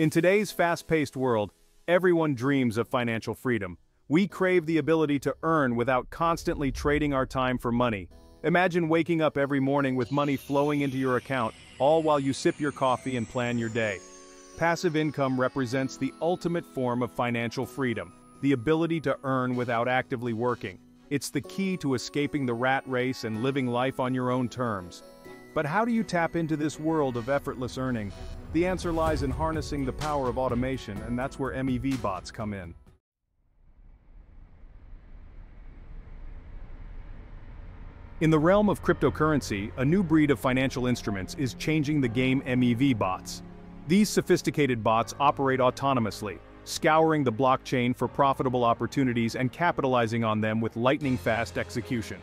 In today's fast-paced world, everyone dreams of financial freedom. We crave the ability to earn without constantly trading our time for money. Imagine waking up every morning with money flowing into your account, all while you sip your coffee and plan your day. Passive income represents the ultimate form of financial freedom, the ability to earn without actively working. It's the key to escaping the rat race and living life on your own terms. But how do you tap into this world of effortless earning? The answer lies in harnessing the power of automation, and that's where MEV bots come in. In the realm of cryptocurrency, a new breed of financial instruments is changing the game MEV bots. These sophisticated bots operate autonomously, scouring the blockchain for profitable opportunities and capitalizing on them with lightning-fast execution.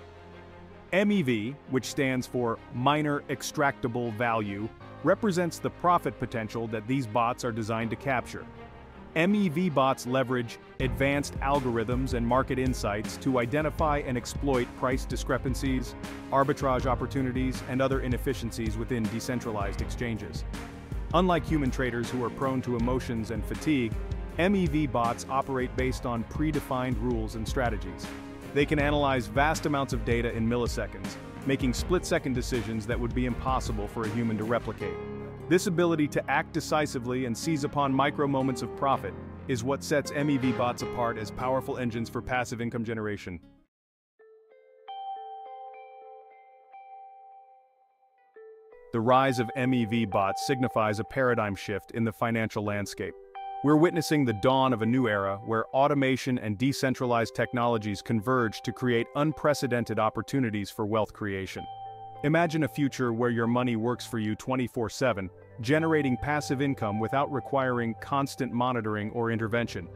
MEV, which stands for Miner Extractable Value, represents the profit potential that these bots are designed to capture. MEV bots leverage advanced algorithms and market insights to identify and exploit price discrepancies, arbitrage opportunities, and other inefficiencies within decentralized exchanges. Unlike human traders who are prone to emotions and fatigue, MEV bots operate based on predefined rules and strategies. They can analyze vast amounts of data in milliseconds, making split-second decisions that would be impossible for a human to replicate. This ability to act decisively and seize upon micro-moments of profit is what sets MEV bots apart as powerful engines for passive income generation. The rise of MEV bots signifies a paradigm shift in the financial landscape. We're witnessing the dawn of a new era where automation and decentralized technologies converge to create unprecedented opportunities for wealth creation. Imagine a future where your money works for you 24-7, generating passive income without requiring constant monitoring or intervention.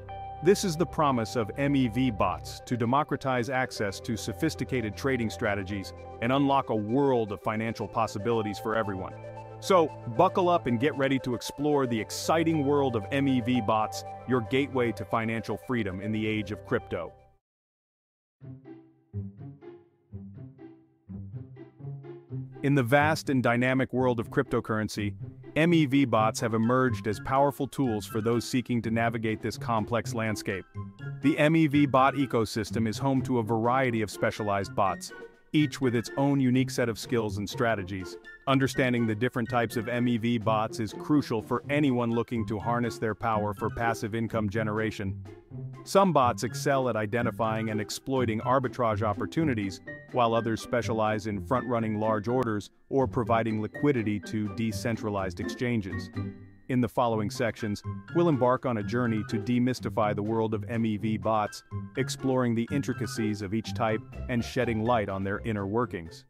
This is the promise of MEV bots to democratize access to sophisticated trading strategies and unlock a world of financial possibilities for everyone. So, buckle up and get ready to explore the exciting world of MEV bots, your gateway to financial freedom in the age of crypto. In the vast and dynamic world of cryptocurrency, MEV bots have emerged as powerful tools for those seeking to navigate this complex landscape. The MEV bot ecosystem is home to a variety of specialized bots, each with its own unique set of skills and strategies. Understanding the different types of MEV bots is crucial for anyone looking to harness their power for passive income generation. Some bots excel at identifying and exploiting arbitrage opportunities, while others specialize in front-running large orders or providing liquidity to decentralized exchanges. In the following sections, we'll embark on a journey to demystify the world of MEV bots, exploring the intricacies of each type and shedding light on their inner workings.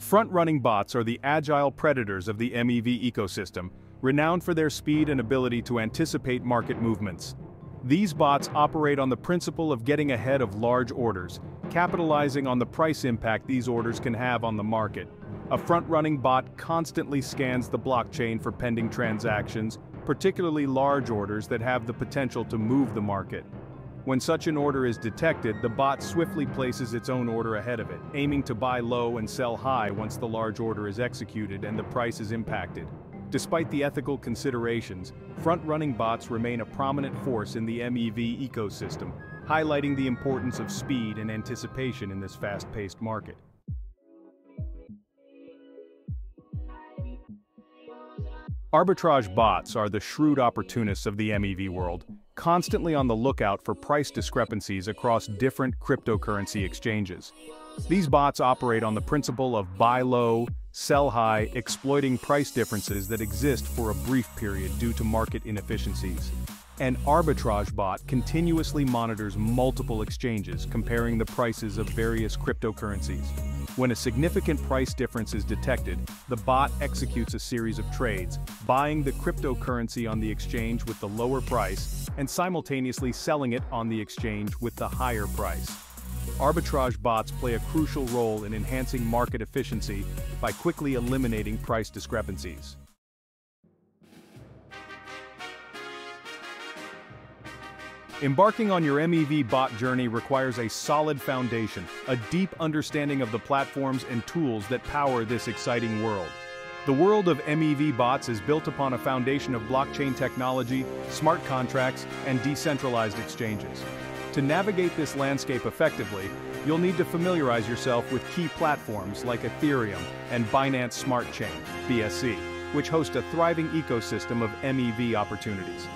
Front-running bots are the agile predators of the MEV ecosystem, renowned for their speed and ability to anticipate market movements. These bots operate on the principle of getting ahead of large orders, capitalizing on the price impact these orders can have on the market. A front-running bot constantly scans the blockchain for pending transactions, particularly large orders that have the potential to move the market. When such an order is detected, the bot swiftly places its own order ahead of it, aiming to buy low and sell high once the large order is executed and the price is impacted. Despite the ethical considerations, front-running bots remain a prominent force in the MEV ecosystem, highlighting the importance of speed and anticipation in this fast-paced market. Arbitrage bots are the shrewd opportunists of the MEV world, constantly on the lookout for price discrepancies across different cryptocurrency exchanges. These bots operate on the principle of buy low, sell high, exploiting price differences that exist for a brief period due to market inefficiencies. An arbitrage bot continuously monitors multiple exchanges comparing the prices of various cryptocurrencies. When a significant price difference is detected, the bot executes a series of trades, buying the cryptocurrency on the exchange with the lower price and simultaneously selling it on the exchange with the higher price. Arbitrage bots play a crucial role in enhancing market efficiency by quickly eliminating price discrepancies. Embarking on your MEV bot journey requires a solid foundation, a deep understanding of the platforms and tools that power this exciting world. The world of MEV bots is built upon a foundation of blockchain technology, smart contracts, and decentralized exchanges. To navigate this landscape effectively, you'll need to familiarize yourself with key platforms like Ethereum and Binance Smart Chain, BSC, which host a thriving ecosystem of MEV opportunities.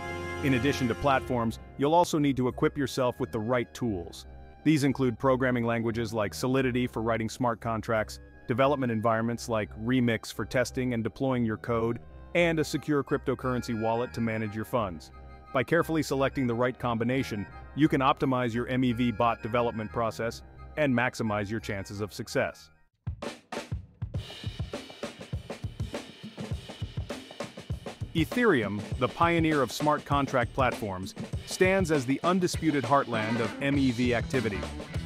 In addition to platforms, you'll also need to equip yourself with the right tools. These include programming languages like Solidity for writing smart contracts, development environments like Remix for testing and deploying your code, and a secure cryptocurrency wallet to manage your funds. By carefully selecting the right combination, you can optimize your MEV bot development process and maximize your chances of success. Ethereum, the pioneer of smart contract platforms, stands as the undisputed heartland of MEV activity.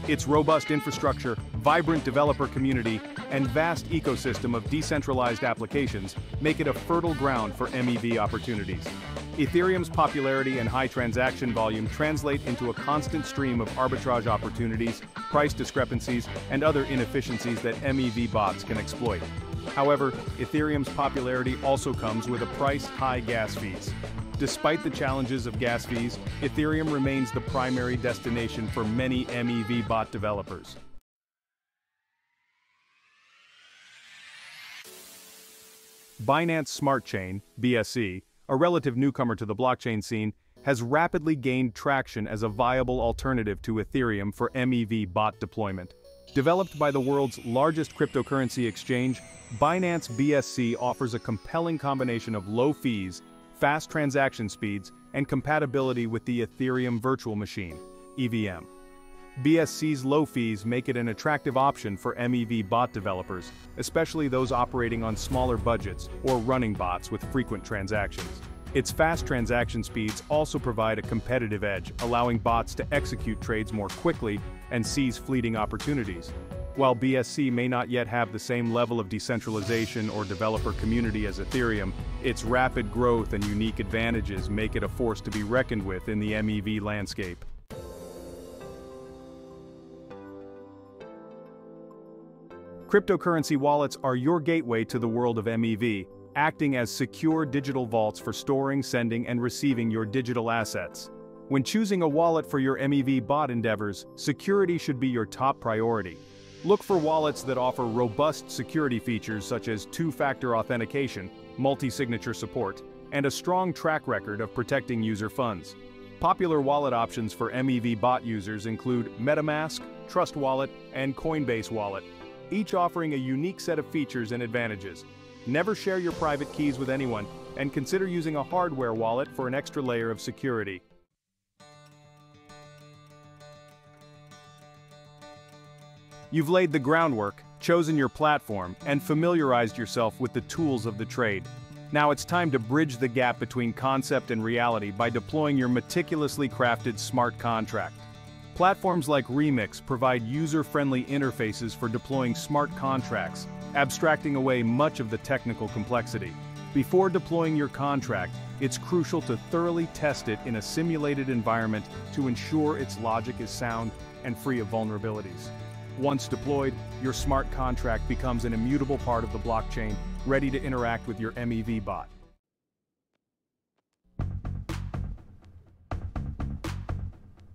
Its robust infrastructure, vibrant developer community, and vast ecosystem of decentralized applications make it a fertile ground for MEV opportunities. Ethereum's popularity and high transaction volume translate into a constant stream of arbitrage opportunities, price discrepancies, and other inefficiencies that MEV bots can exploit. However, Ethereum's popularity also comes with a price high gas fees. Despite the challenges of gas fees, Ethereum remains the primary destination for many MEV bot developers. Binance Smart Chain, BSC, a relative newcomer to the blockchain scene, has rapidly gained traction as a viable alternative to Ethereum for MEV bot deployment. Developed by the world's largest cryptocurrency exchange, Binance BSC offers a compelling combination of low fees, fast transaction speeds, and compatibility with the Ethereum Virtual Machine, EVM. BSC's low fees make it an attractive option for MEV bot developers, especially those operating on smaller budgets or running bots with frequent transactions. Its fast transaction speeds also provide a competitive edge, allowing bots to execute trades more quickly and seize fleeting opportunities. While BSC may not yet have the same level of decentralization or developer community as Ethereum, its rapid growth and unique advantages make it a force to be reckoned with in the MEV landscape. Cryptocurrency wallets are your gateway to the world of MEV, acting as secure digital vaults for storing, sending, and receiving your digital assets. When choosing a wallet for your MEV bot endeavors, security should be your top priority. Look for wallets that offer robust security features such as two-factor authentication, multi-signature support, and a strong track record of protecting user funds. Popular wallet options for MEV bot users include MetaMask, Trust Wallet, and Coinbase Wallet, each offering a unique set of features and advantages. Never share your private keys with anyone, and consider using a hardware wallet for an extra layer of security. You've laid the groundwork, chosen your platform, and familiarized yourself with the tools of the trade. Now it's time to bridge the gap between concept and reality by deploying your meticulously crafted smart contract. Platforms like Remix provide user-friendly interfaces for deploying smart contracts, abstracting away much of the technical complexity. Before deploying your contract, it's crucial to thoroughly test it in a simulated environment to ensure its logic is sound and free of vulnerabilities. Once deployed, your smart contract becomes an immutable part of the blockchain, ready to interact with your MEV bot.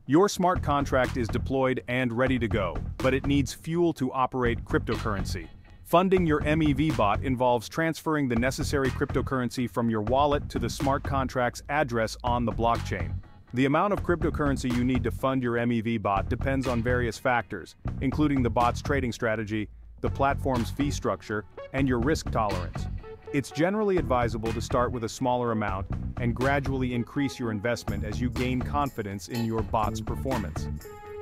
Your smart contract is deployed and ready to go, but it needs fuel to operate cryptocurrency. Funding your MEV bot involves transferring the necessary cryptocurrency from your wallet to the smart contract's address on the blockchain. The amount of cryptocurrency you need to fund your MEV bot depends on various factors, including the bot's trading strategy, the platform's fee structure, and your risk tolerance. It's generally advisable to start with a smaller amount and gradually increase your investment as you gain confidence in your bot's performance.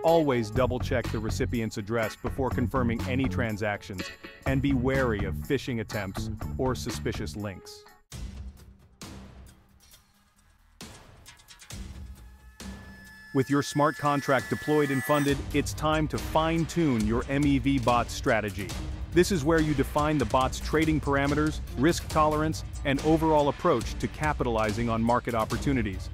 Always double-check the recipient's address before confirming any transactions, and be wary of phishing attempts or suspicious links. With your smart contract deployed and funded, it's time to fine-tune your MEV bot strategy. This is where you define the bot's trading parameters, risk tolerance, and overall approach to capitalizing on market opportunities.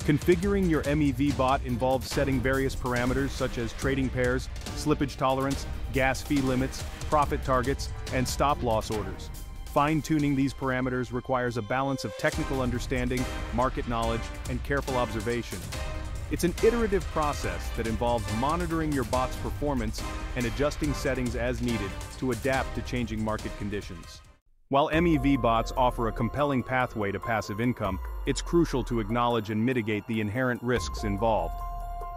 Configuring your MEV bot involves setting various parameters such as trading pairs, slippage tolerance, gas fee limits, profit targets, and stop-loss orders. Fine-tuning these parameters requires a balance of technical understanding, market knowledge, and careful observation. It's an iterative process that involves monitoring your bot's performance and adjusting settings as needed to adapt to changing market conditions. While MEV bots offer a compelling pathway to passive income, it's crucial to acknowledge and mitigate the inherent risks involved.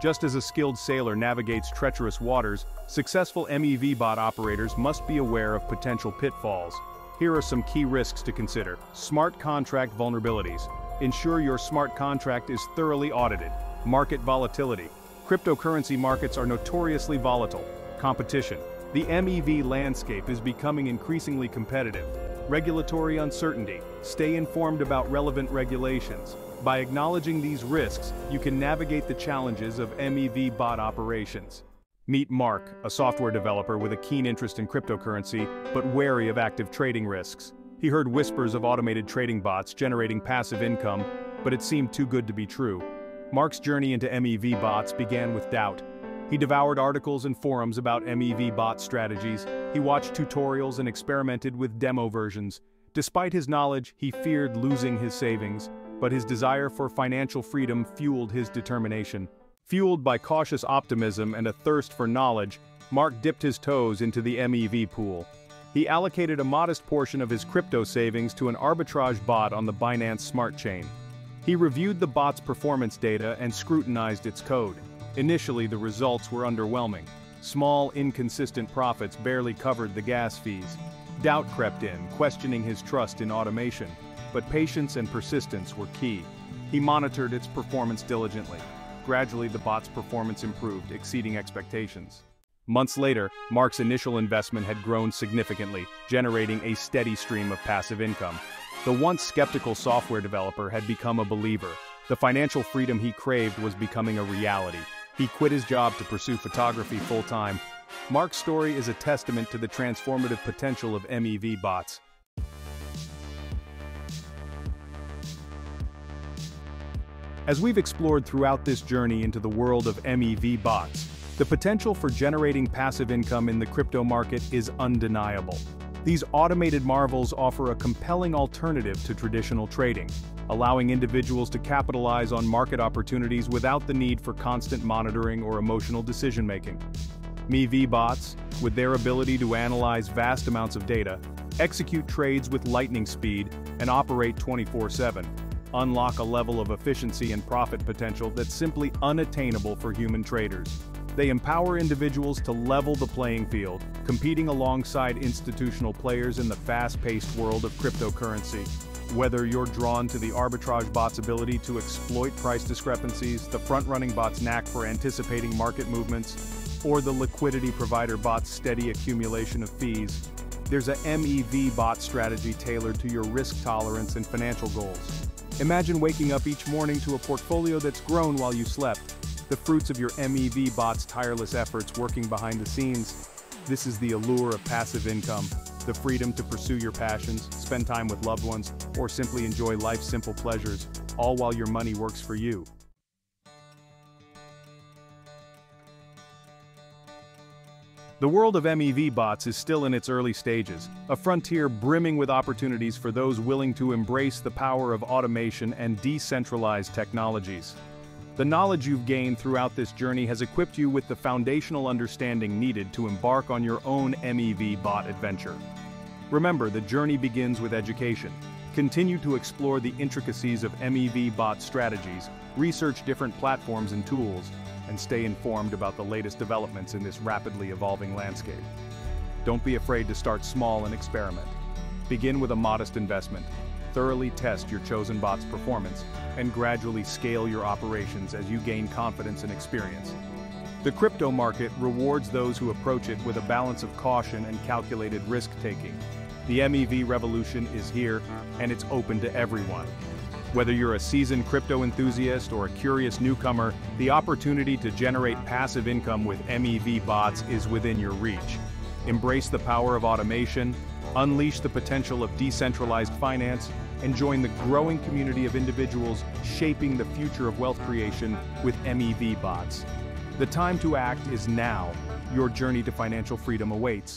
Just as a skilled sailor navigates treacherous waters, successful MEV bot operators must be aware of potential pitfalls, here are some key risks to consider. Smart contract vulnerabilities. Ensure your smart contract is thoroughly audited. Market volatility. Cryptocurrency markets are notoriously volatile. Competition. The MEV landscape is becoming increasingly competitive. Regulatory uncertainty. Stay informed about relevant regulations. By acknowledging these risks, you can navigate the challenges of MEV bot operations. Meet Mark, a software developer with a keen interest in cryptocurrency, but wary of active trading risks. He heard whispers of automated trading bots generating passive income, but it seemed too good to be true. Mark's journey into MEV bots began with doubt. He devoured articles and forums about MEV bot strategies, he watched tutorials and experimented with demo versions. Despite his knowledge, he feared losing his savings, but his desire for financial freedom fueled his determination. Fueled by cautious optimism and a thirst for knowledge, Mark dipped his toes into the MEV pool. He allocated a modest portion of his crypto savings to an arbitrage bot on the Binance Smart Chain. He reviewed the bot's performance data and scrutinized its code. Initially the results were underwhelming. Small, inconsistent profits barely covered the gas fees. Doubt crept in, questioning his trust in automation. But patience and persistence were key. He monitored its performance diligently. Gradually the bot's performance improved, exceeding expectations. Months later, Mark's initial investment had grown significantly, generating a steady stream of passive income. The once skeptical software developer had become a believer. The financial freedom he craved was becoming a reality. He quit his job to pursue photography full-time. Mark's story is a testament to the transformative potential of MEV bots. As we've explored throughout this journey into the world of MEV bots, the potential for generating passive income in the crypto market is undeniable. These automated marvels offer a compelling alternative to traditional trading, allowing individuals to capitalize on market opportunities without the need for constant monitoring or emotional decision-making. MEV bots, with their ability to analyze vast amounts of data, execute trades with lightning speed, and operate 24-7, unlock a level of efficiency and profit potential that's simply unattainable for human traders. They empower individuals to level the playing field, competing alongside institutional players in the fast-paced world of cryptocurrency. Whether you're drawn to the arbitrage bot's ability to exploit price discrepancies, the front-running bot's knack for anticipating market movements, or the liquidity provider bot's steady accumulation of fees, there's a MEV bot strategy tailored to your risk tolerance and financial goals. Imagine waking up each morning to a portfolio that's grown while you slept, the fruits of your MEV bot's tireless efforts working behind the scenes. This is the allure of passive income, the freedom to pursue your passions, spend time with loved ones, or simply enjoy life's simple pleasures, all while your money works for you. The world of MEV bots is still in its early stages, a frontier brimming with opportunities for those willing to embrace the power of automation and decentralized technologies. The knowledge you've gained throughout this journey has equipped you with the foundational understanding needed to embark on your own MEV bot adventure. Remember, the journey begins with education. Continue to explore the intricacies of MEV bot strategies, research different platforms and tools, and stay informed about the latest developments in this rapidly evolving landscape. Don't be afraid to start small and experiment. Begin with a modest investment, thoroughly test your chosen bot's performance, and gradually scale your operations as you gain confidence and experience. The crypto market rewards those who approach it with a balance of caution and calculated risk-taking. The MEV revolution is here, and it's open to everyone. Whether you're a seasoned crypto enthusiast or a curious newcomer, the opportunity to generate passive income with MEV bots is within your reach. Embrace the power of automation, unleash the potential of decentralized finance, and join the growing community of individuals shaping the future of wealth creation with MEV bots. The time to act is now. Your journey to financial freedom awaits.